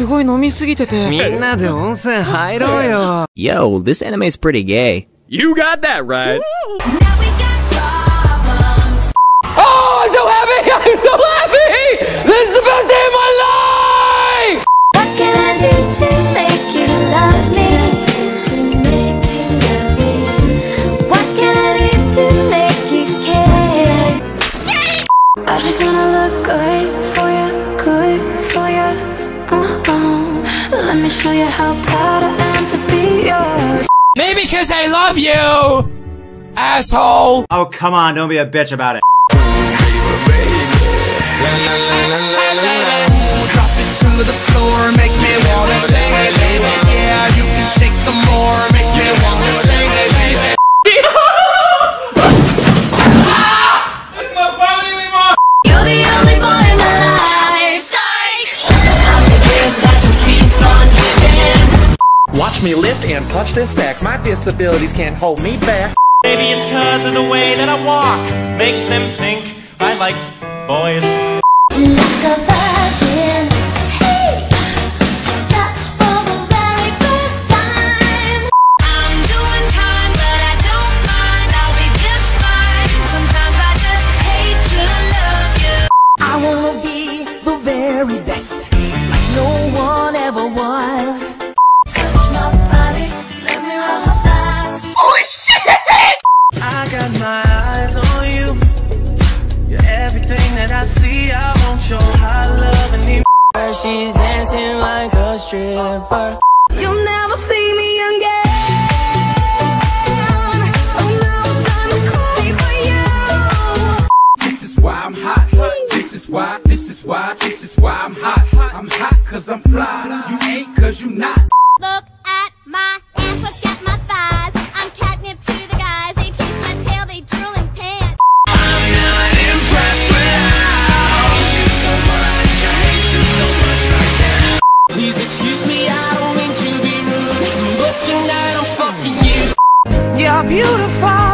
すごい飲みすぎてて。みんなで温泉入ろうよ。 Yo, this anime's pretty gay. You got that right. Oh, I'm so happy! I'm so happy! This is the best day of my life! What can I do to make you love me? To make you love me. What can I do to make you care? I just wanna look good for you, good for you. Let me show you how proud I am to be yours. Maybe because I love you, asshole. Oh, come on, don't be a bitch about it. Watch me lift and punch this sack. My disabilities can't hold me back. Maybe it's cause of the way that I walk Makes them think I like boys Like a virgin. Hey, touch for the very first time. I'm doing time, but I don't mind. I'll be just fine. Sometimes I just hate to love you. I wanna be the very best, like no one ever was. That I see I want your hot love and need She's dancing like a stripper You'll never see me again. Oh, so now I'm gonna cry for you. This is why I'm hot. This is why, this is why, this is why I'm hot. I'm hot cause I'm fly. You ain't cause you not. Look are beautiful.